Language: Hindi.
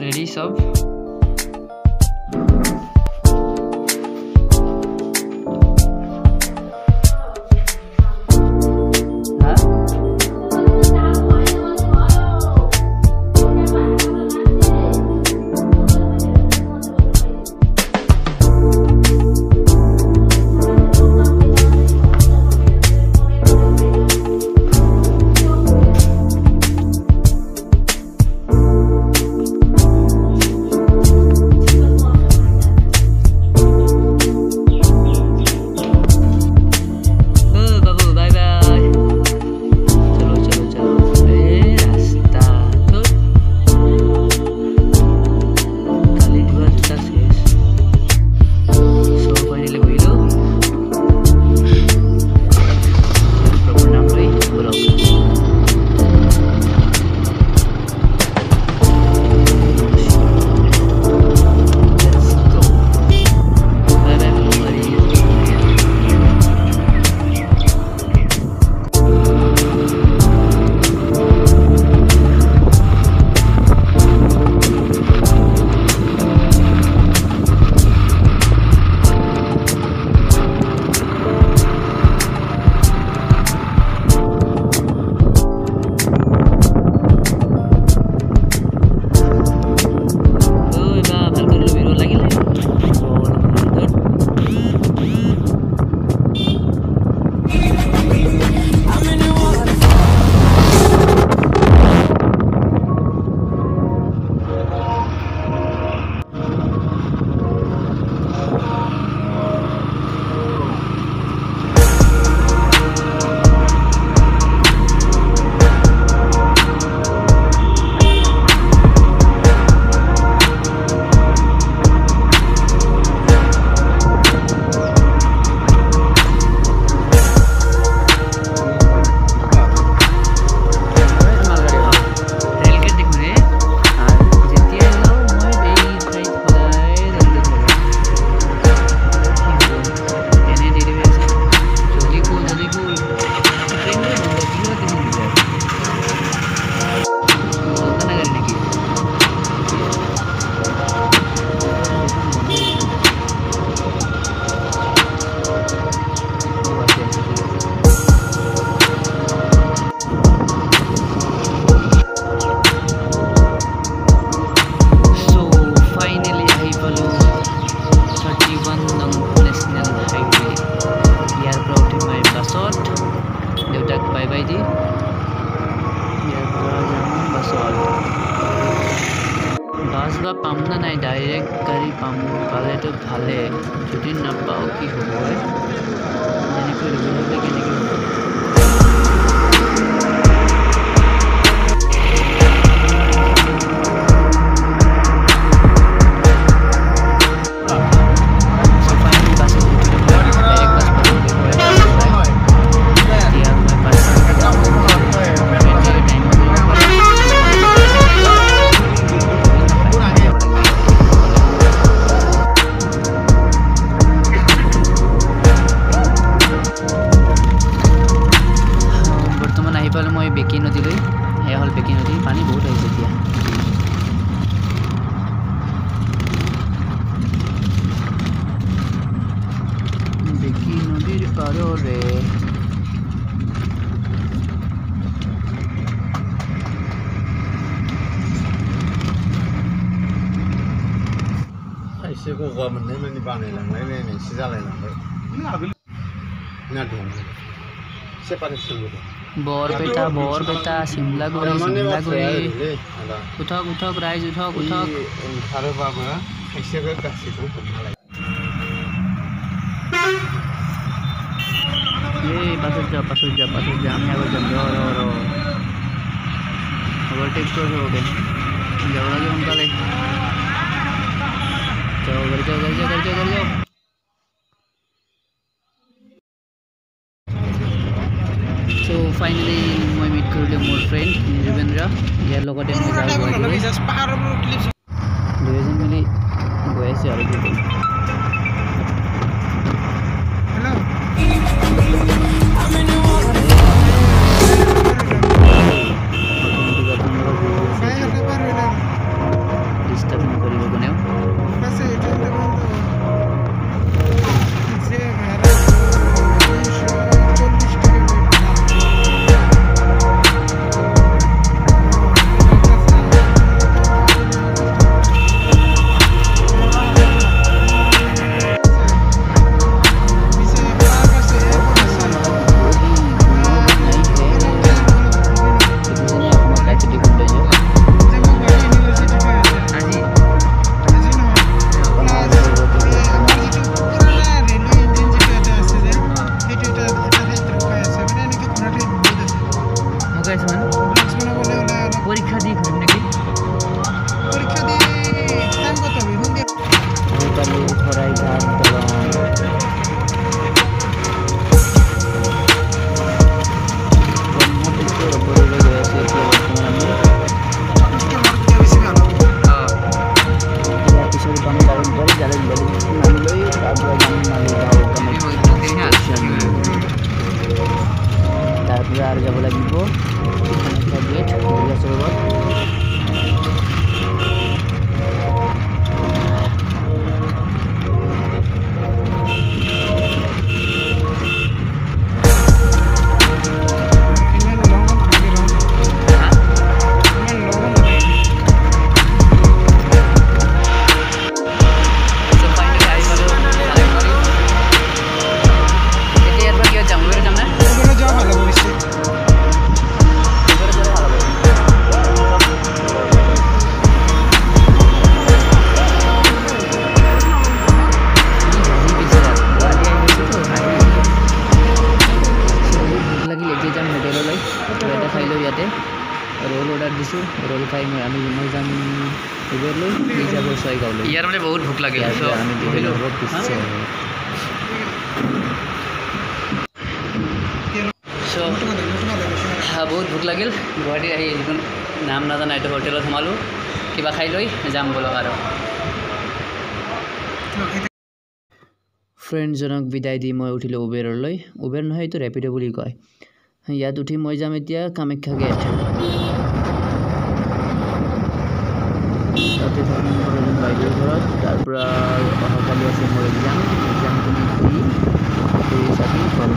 libraries of পাম না নাই ডাইৰেক্ট গাড়ী পাম। পালেতো ভালে যদি নাপাওঁ কি হ'ব হয় যেনেকৈ ৰবি হ'লে কেনেকৈ करो रे। एसे गगा मोननाय मानि बानायलांलाय लायनायसो जालायलांबाय ना दं सेपारेसनबो दं बरपेटा बरपेटा शिमला गुड़ी शिमला गुड़ी उठक उठक राइज उठक उठक। ओंखारोबाबो खायसेखौ गासैखौबो हमना लायो এই পাছত যা পাছত যা পাছত যা আমি আগত যাম ৰ ৰ ৰ অভাৰটেক কৰিব ওকে যাব লাগে সোনকালে যাও গাড়ী যাও গাড়ী যাও গাড়ী যাও গাড়ী যাও চ' ফাইনেলি মই মিট কৰিলোঁ মোৰ ফ্ৰেণ্ড নিৰুপেন্দ্ৰ ইয়াৰ লগতে মই যাওঁ গুৱাহাটীলৈ দুয়োজন মিলি গৈ আছোঁ আৰু কি কৰিম মই আমি মই যাম উবেৰলৈ সি যাব ছয়গাঁৱলৈ। ইয়াৰ মানে বহুত ভোক পৰা আমি বহুত পিছে ভোক লাগিল। গুৱাহাটীত আহি যিখন নাম নাজানা এইটো হোটেলত সোমালোঁ। কিবা খাই লৈ যাম বলক আৰু। ফ্ৰেণ্ডজনক বিদায় দি মই উঠিলোঁ উবেৰলৈ উবেৰ নহয় এইটো ৰেপিড' বুলি কয়। ইয়াত উঠি মই যাম এতিয়া কামাখ্যা গেট তাতে থাকিম এজন বাইদেউৰ ঘৰত তাৰ পৰা অহাকালি আছে মোৰ এক্সাম এক্সামখিনি দি চাকি ঘৰ